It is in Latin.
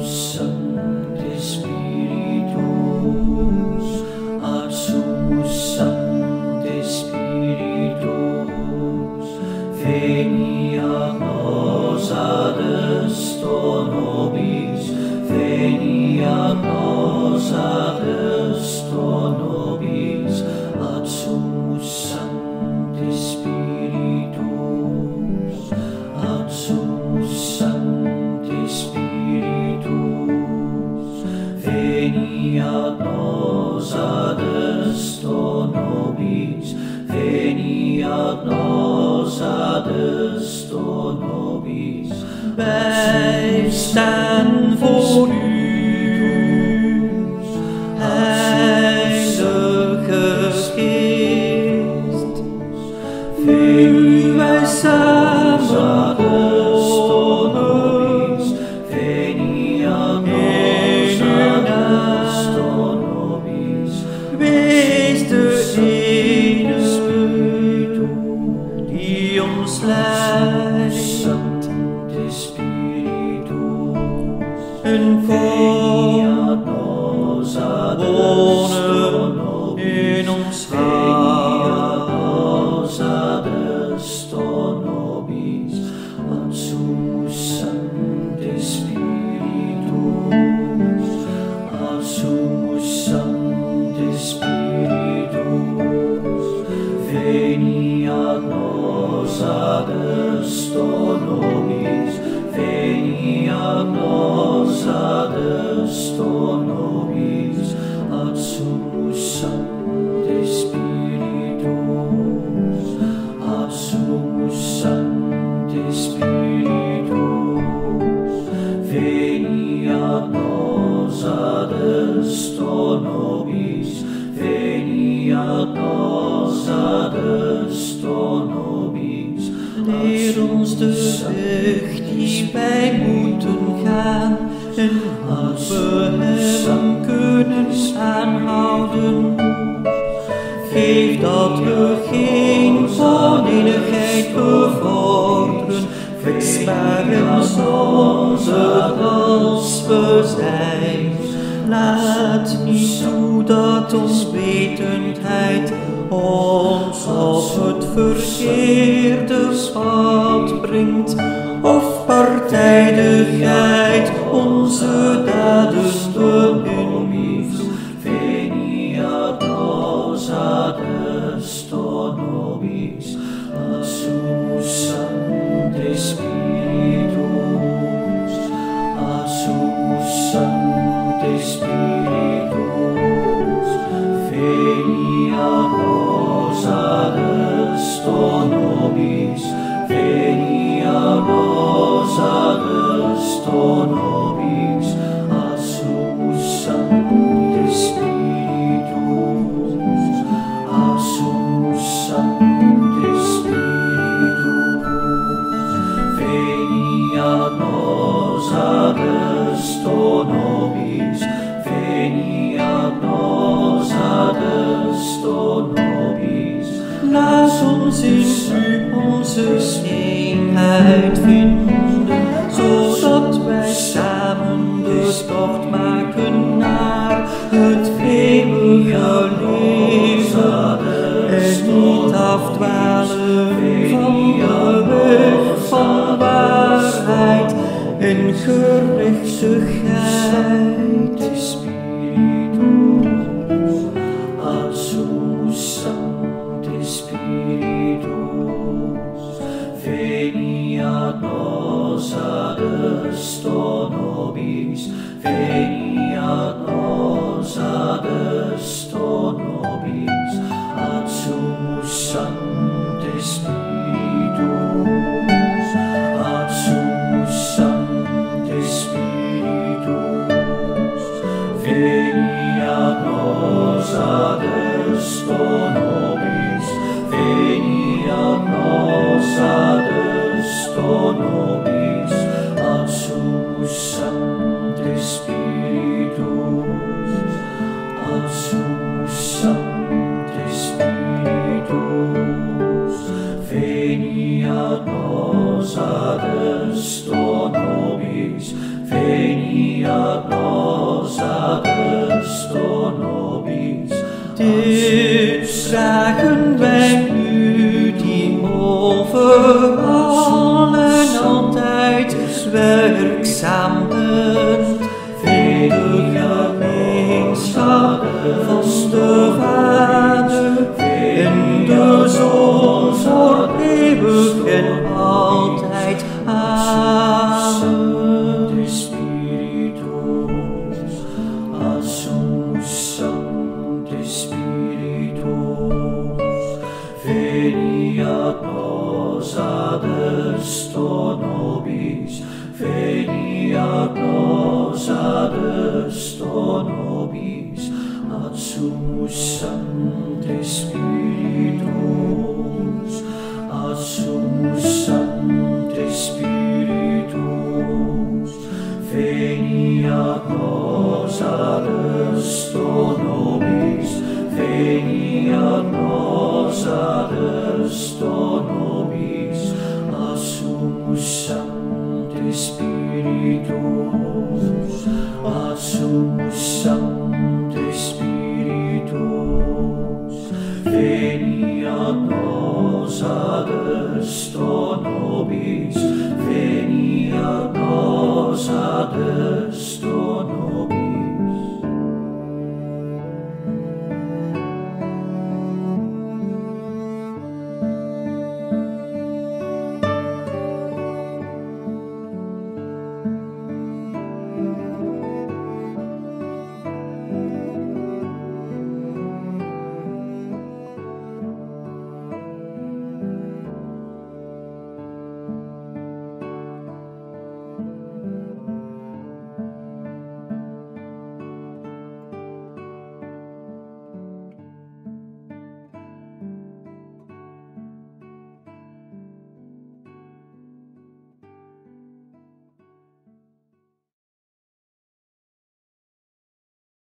so Christo nobis, beis veniat nos ad esto nobis venia nos ad esto nobis ansum sancti spiritus ansum sancti spiritus veniat nos ad esto nobis nos Adestor nobis ad sumus Sancti spiritus ad sumus Sancti spiritus veni ad nos nobis, nobis veni ad nos nobis leer ons de weg die bij moeten gaan hoe we hem kunnen aanhouden. Geef dat we geen oneenigheid bevorderen, versparen zonder als we zijn. Laat niet toe dat onwetendheid ons op het verkeerde pad brengt, of partijdigheid Sözdatus dominus venia dosatus to nobis asum sancte spiritus asum sancte spiritus venia dosatus to nobis venia dosatus Lass uns in Übung sich Einheit finden. venia nos ad esto nobis venia nos ad esto nobis ad sumus sancti spiritus ad sumus sancti spiritus venia nos ad esto nobis venia nos werk samen, vele gemeenschappen vast de vader, in de zon voor eeuwig en altijd. Amen. Veniat ad nobis, venia glosa desto nobis, ad sumus sancte spiritus, ad sumus sancte spiritus, venia glosa nos ad esto nobis, veniat nos ad nobis.